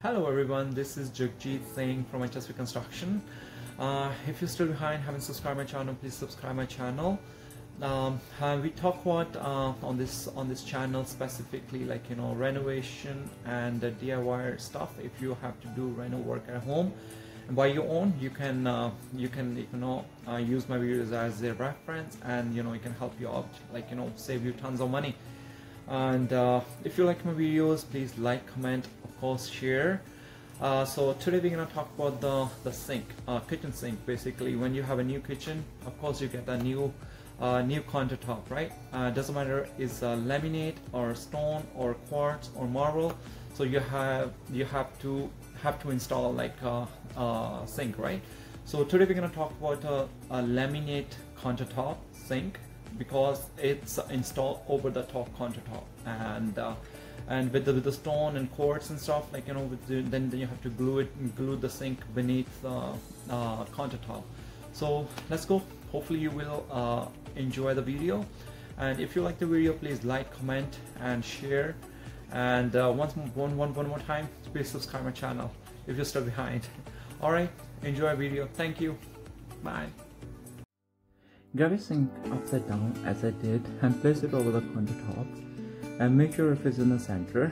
Hello everyone, this is Jagjit Singh from HSP Construction. Uh, if you're still behind, haven't subscribed my channel, please subscribe my channel. Um, uh, we talk about uh, on this on this channel specifically like you know renovation and uh, DIY stuff. If you have to do reno work at home and by your own, you can uh, you can you know uh, use my videos as a reference and you know it can help you out like you know save you tons of money and uh, if you like my videos please like comment course share. Uh, so today we're gonna talk about the the sink uh, kitchen sink basically. When you have a new kitchen of course you get a new uh, new countertop right? Uh, doesn't matter is laminate or stone or quartz or marble so you have you have to have to install like a, a sink right? So today we're gonna talk about a, a laminate countertop sink because it's installed over the top countertop. And uh, and with the, with the stone and quartz and stuff like you know the, then, then you have to glue it and glue the sink beneath the uh, countertop. So let's go. Hopefully you will uh, enjoy the video. And if you like the video please like comment and share. And uh, once one, one, one more time please subscribe my channel if you're still behind. All right. Enjoy video. Thank you. Bye Grab a sink upside down as I did and place it over the countertop and make sure if it is in the center.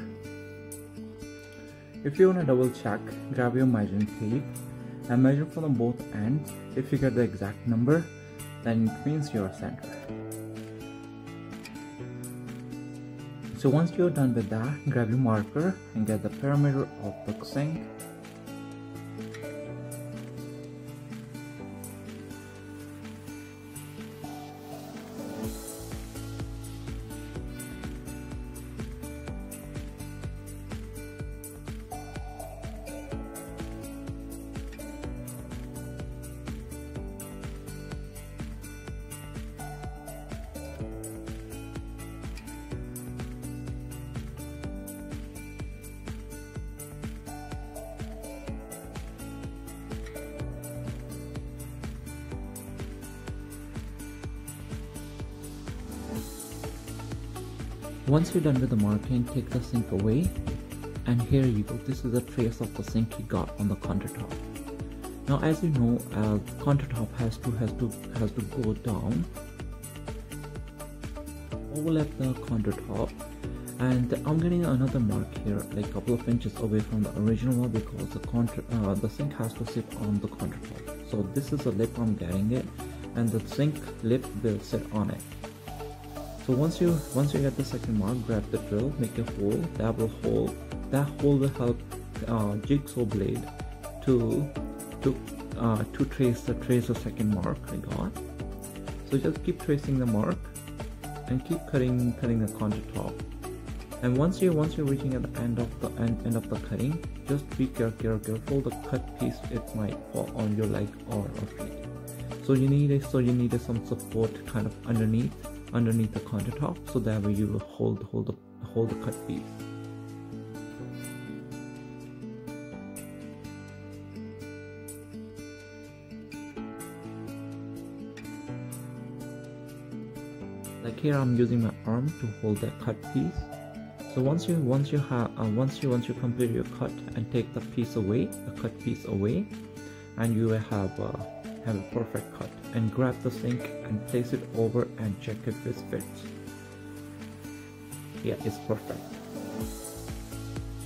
If you want to double check, grab your measuring tape and measure from both ends. If you get the exact number, then it means you're center. So once you're done with that, grab your marker and get the perimeter of the sink Once you're done with the marking, take the sink away. And here you go, this is a trace of the sink you got on the countertop. Now as you know, uh, countertop has to has to has to go down. Overlap the countertop and I'm getting another mark here like a couple of inches away from the original one because the counter uh, the sink has to sit on the countertop so this is the lip I'm getting it and the sink lip will sit on it so once you once you get the second mark grab the drill make a hole that will hold that hole will help uh, jigsaw blade to to uh, to trace the trace the second mark I got. So just keep tracing the mark and keep cutting cutting the countertop and once you once you're reaching at the end of the end, end of the cutting just be careful careful the cut piece it might fall on your leg or, or feet so you need a so you need a, some support kind of underneath underneath the countertop so that way you will hold hold the hold the cut piece. Like here I'm using my arm to hold that cut piece. So once you once you have uh, once you once you complete your cut and take the piece away, the cut piece away, and you will have uh, have a perfect cut and grab the sink and place it over and check if it fits. Yeah it's perfect.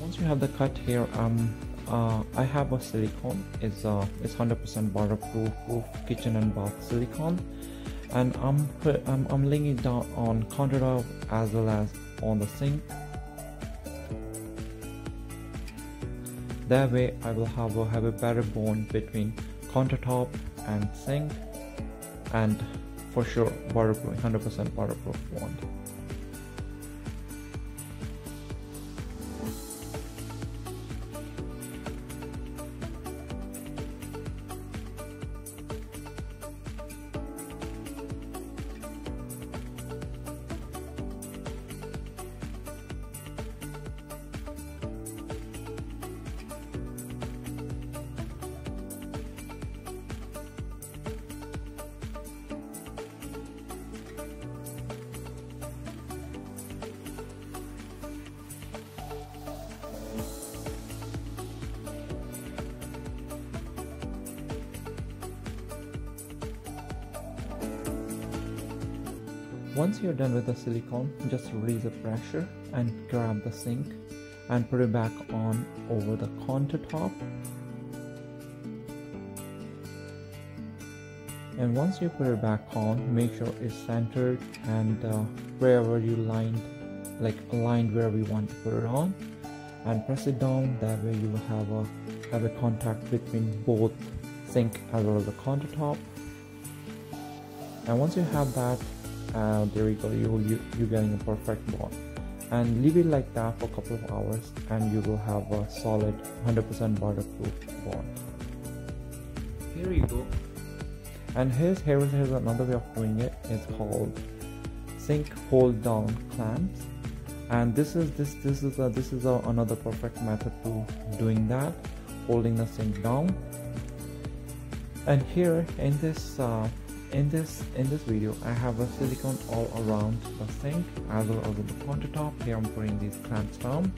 Once you have the cut here um uh, I have a silicone. It's uh it's 100% waterproof proof kitchen and bath silicone. And I'm put, I'm, I'm laying it down on countertop as well as on the sink. That way I will have a, have a better bond between countertop and sink and for sure waterproof 100% waterproof wand once you're done with the silicone just release the pressure and grab the sink and put it back on over the countertop. And once you put it back on make sure it's centered and uh, wherever you lined like aligned wherever you want to put it on. And press it down that way you will have a have a contact between both sink as well as the countertop. And once you have that uh, there you go you, you you're getting a perfect bond and leave it like that for a couple of hours and you will have a solid 100% waterproof bond. Here you go. And here's here's, here's another way of doing it. It's called sink hold down clamps. And this is this this is a this is a, another perfect method to doing that holding the sink down. And here in this uh, in this in this video I have a silicone all around the sink as well as the countertop. Here I'm putting these clamps down.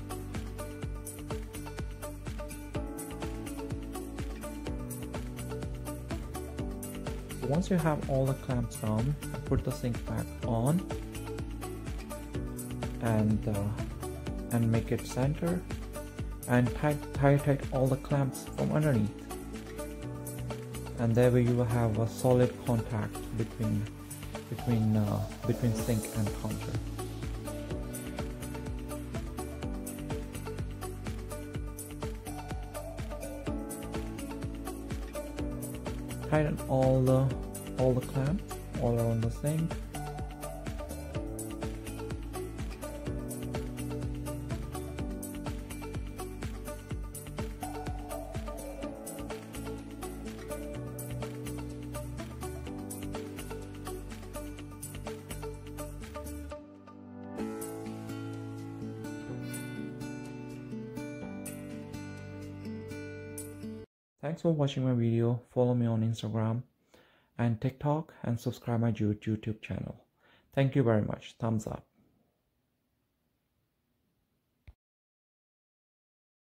Once you have all the clamps down put the sink back on and uh, and make it center and tight tight tight all the clamps from underneath and there you will have a solid contact between between uh, between sink and counter tighten all the all the clamps all around the sink Thanks for watching my video. Follow me on Instagram and TikTok and subscribe my YouTube channel. Thank you very much. Thumbs up.